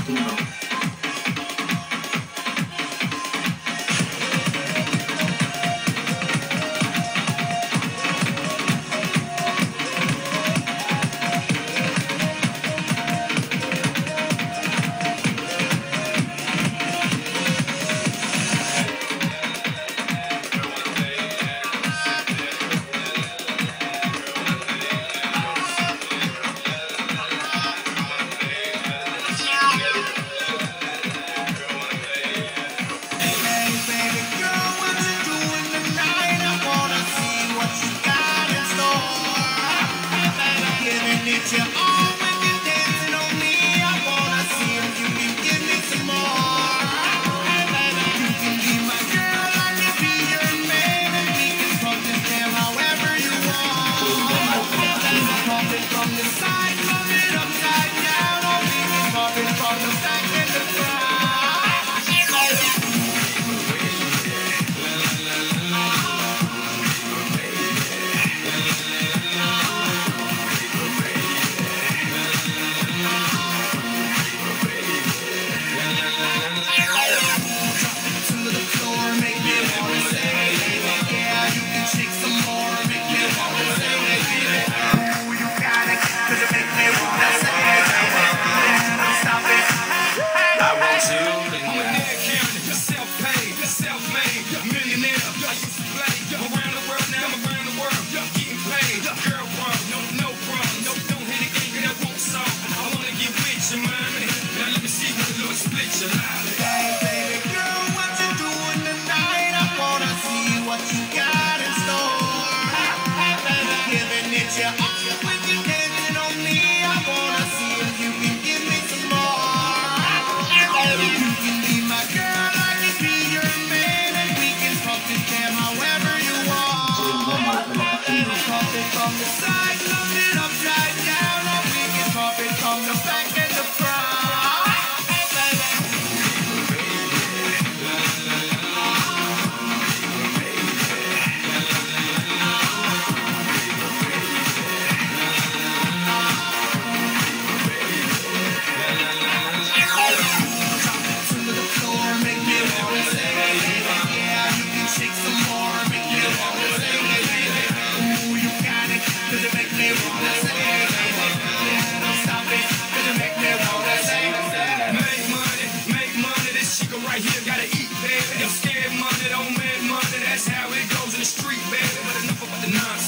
from the back and the front. right here gotta eat, baby. Scared money don't make money, that's how it goes in the street, baby. But enough about the nonsense.